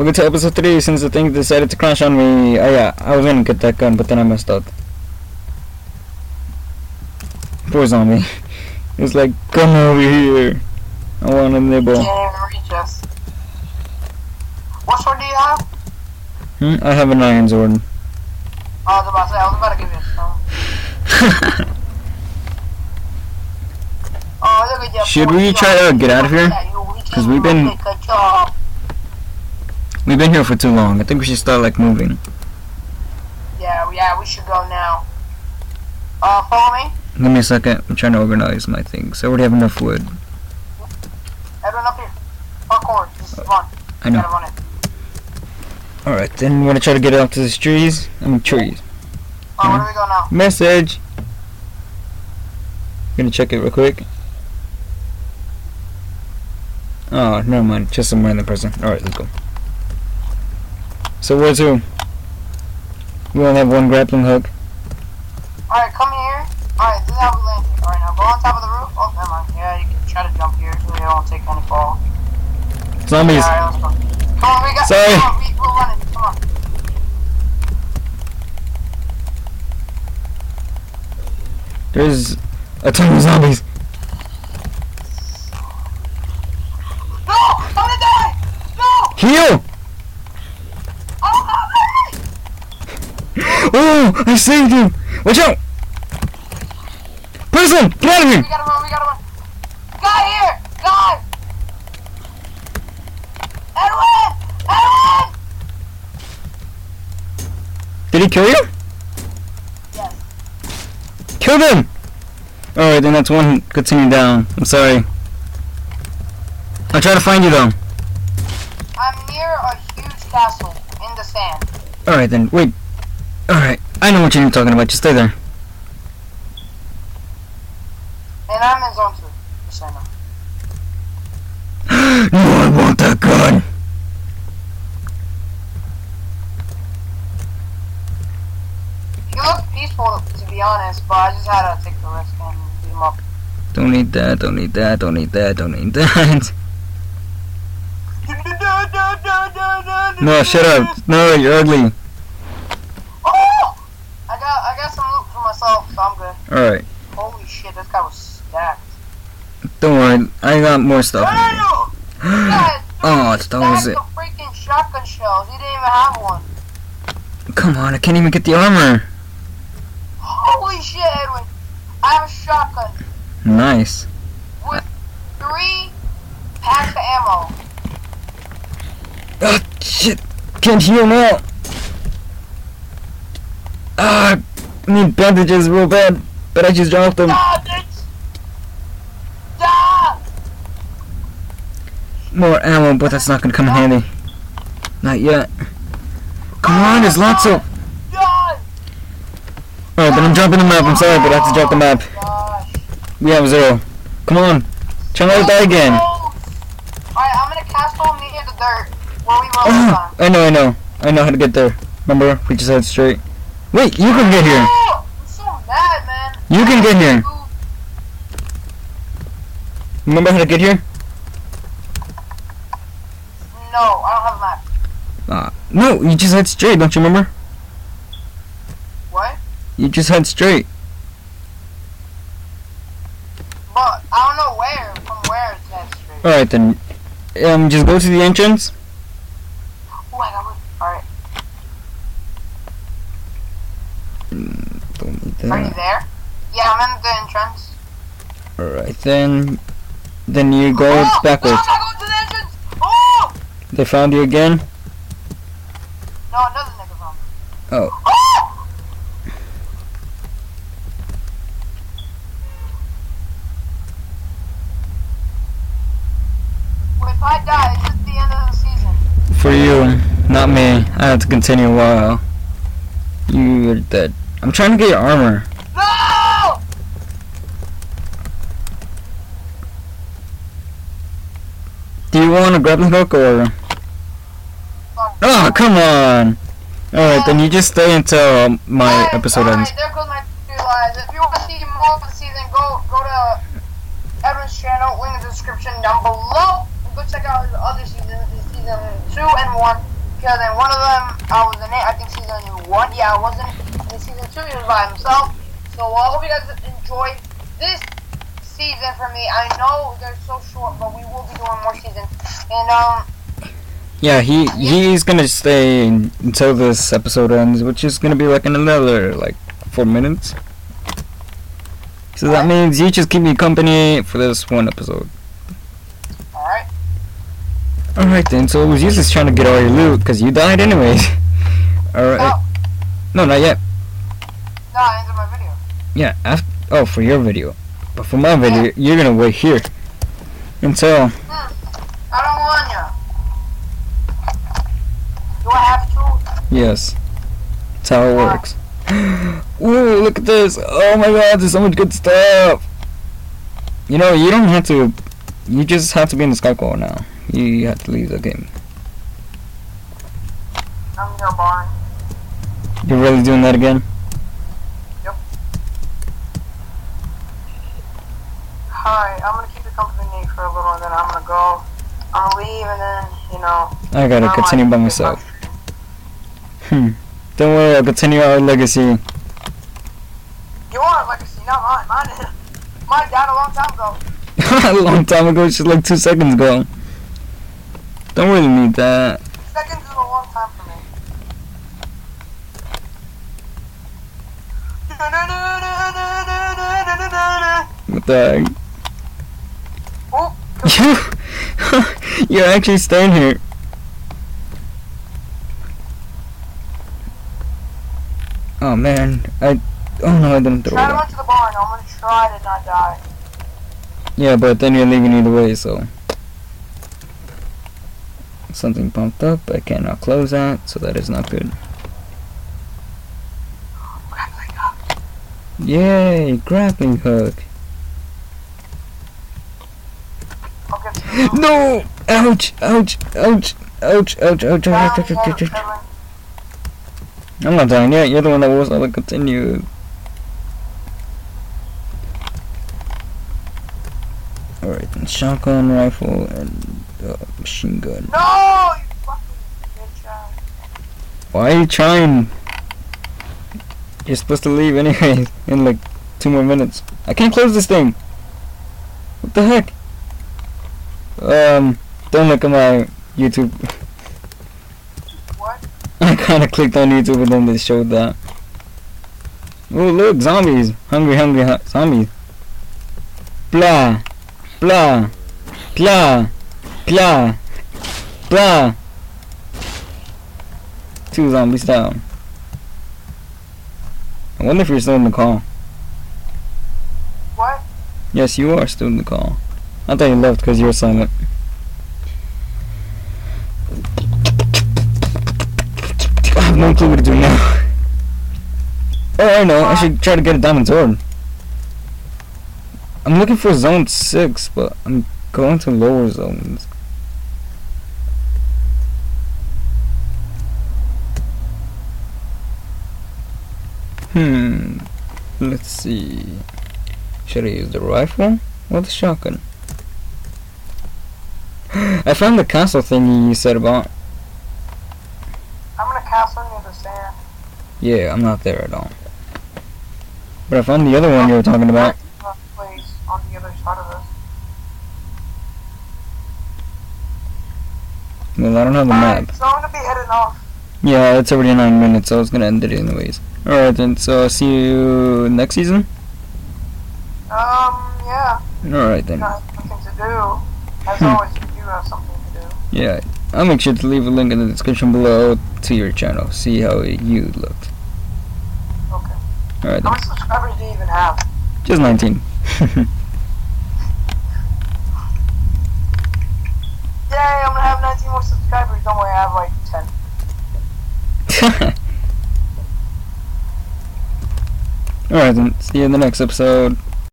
Welcome to episode 3 since the thing decided to crash on me. Oh yeah, I was gonna get that gun, but then I messed up. Poor zombie. He was like, come over here. I want a nibble. Can't even reach us. What sword do you have? Hmm? I have an iron sword. Oh, I was about to say, I was about to give you a stone. Oh, look at you. Should we try to get out of here? Because we've been-. We've been here for too long. I think we should start like moving. Yeah, yeah, we should go now. Uh, follow me. Give me a second. I'm trying to organize my things. I already have enough wood. Everyone up here. Parkour. This is fun. I know. Run it. Alright, then we're gonna try to get out to these trees. I mean trees. Oh, where do we go now? Message! Gonna check it real quick. Oh, never mind. Just some random person. Alright, let's go. So where's who? We only have one grappling hook. Alright, come here. Alright, this is how we land here. Alright, now go on top of the roof. Oh, never mind. Yeah, you can try to jump here so you don't take any fall. Zombies! Alright, let's go. Come on, we got Sorry. Come on, we, we're running. Come on. There's a ton of zombies. No! I'm gonna die! No! Heal! Oh, help me! I saved you! Watch out! Prison! Get out of We here! gotta run, we gotta run. Guy here! Guy! Edwin! Edwin! Did he kill you? Yes. Kill them! Alright, then that's one continue down. I'm sorry. I'll try to find you though. I'm near a huge castle in the sand. Alright then, wait. Alright, I know what you're talking about, just stay there. And I'm in zone 2. Just so you know. no, I want that gun! He looks peaceful, to be honest, but I just had to take the risk and beat him up. Don't need that, don't need that, don't need that, don't need that. No, shut up. No, you're ugly. Oh! I got, I got some loot for myself, so I'm good. Alright, Holy shit, this guy was stacked. don't worry. I got more stuff. Daniel! Guys, oh, that was it. freaking shotgun shells. He didn't even have one. Come on, I can't even get the armor. Holy shit, Edwin. I have a shotgun Nice. with three packs of ammo. Oh, shit. Can't heal now. Ah, I need bandages real bad, but I just dropped them. Die! More ammo, but that's not gonna come in handy. Not yet. Come on, there's lots of. Oh, Alright, then I'm dropping the map. I'm sorry, but I have to drop the map. We have zero. Come on. Try not to die again. Alright, I'm gonna cast home near the dirt where we were ah, Oh. I know, I know. I know how to get there. Remember? We just head straight. Wait, you can get here. Oh, I'm so mad, man. You can get here. Remember how to get here? No, I don't have a map. Uh, no, you just head straight, don't you remember? What? You just head straight. But I don't know where, from where it's that straight. Alright then. Um, just go to the entrance. Ooh, I got one. Alright, Don't need are you there? Yeah, I'm in the entrance. Alright then. Then you go oh, backwards. No, I'm not going to the entrance! Oh! They found you again? No, another nigga found me. Oh. Oh! Wait, if I die, is this the end of the season? For you, not me. I have to continue a while. You're dead. I'm trying to get your armor. No! Do you want a grappling hook or? Oh, come on! Alright, then you just stay until my Alright, episode alright, ends. there goes my three lives. If you want to see more of the season, go go to Edwin's channel, link in the description down below. And go check out his other seasons, season two and one. Because in one of them, I was in it, I think season one. Yeah, I wasn't. In season two, he was by himself. So uh, I hope you guys enjoyed this season for me. I know they're so short, but we will be doing more seasons. And, um, Yeah, he he's gonna stay until this episode ends, which is gonna be like in another like four minutes. So that means you just keep me company for this one episode. alright. Alright then, so it was you just trying to get all your loot, because you died anyways. Alright. Oh, No, not yet. no, I ended my video. Yeah, af- oh, for your video. But for my video, you're gonna wait here. Until, hmm, I don't want ya. Do I have to? yes. That's how it works. Ooh, look at this. Oh my god, there's so much good stuff. You know, you don't have to, you just have to be in the sky core now. You have to leave the game. I'm your barn. You're really doing that again? I'm gonna keep you company for a little, and then I'm gonna go. I'm gonna leave, and then, you know. I gotta continue by myself. Hmm. Don't worry, I'll continue our legacy. Your legacy, not mine. Mine, is- mine died a long time ago. a long time ago, it's just like two seconds ago. Don't really need that. Seconds is a long time for me. What the heck? You, you're actually staying here. Oh man, I. Oh no, I didn't throw try it to run to the barn. I'm gonna try to not die. Yeah, but then you're leaving either way, so. Something pumped up. I cannot close that, so that is not good. Grappling hook. Yay, grappling hook. I'll get to the roof. No! Ouch! Ouch! Ouch! Ouch! Ouch! Ouch! Ouch! Ouch! Ouch! Ouch! Ouch! ouch. I'm not dying yet. You're the one that was able to continue. Alright, then shotgun, rifle, and uh, machine gun. No, you fucking bitch. Why are you trying? You're supposed to leave anyway in like two more minutes. I can't close this thing. What the heck? Um, don't look at my YouTube. What? I kind of clicked on YouTube and then they showed that. Oh look, zombies! Hungry, hungry hu- zombies. Blah, blah, blah, blah, blah. Two zombies down. I wonder if you're still in the call. What? Yes, you are still in the call. I thought you left because you were silent. I have no clue what to do now. Oh, I know. I should try to get a diamond sword. I'm looking for zone 6, but I'm going to lower zones. Hmm. Let's see. Should I use the rifle or the shotgun? I found the castle thingy you said about. I'm in a castle near the sand. Yeah, I'm not there at all. But I found the other one you were talking about. Place on the other side of this. Well, I don't have the Alright, map. so I'm gonna be heading off. Yeah, it's already nine minutes, so I was gonna end it anyways. Alright then, so I'll see you next season? Um, yeah. Alright then. Got something to do. As Hmm. always, have something to do. Yeah, I'll make sure to leave a link in the description below to your channel. See how you looked. Okay. Alright How many subscribers do you even have? Just 19. Yay, I'm gonna have 19 more subscribers. Don't worry, I have like 10. Alright then, see you in the next episode.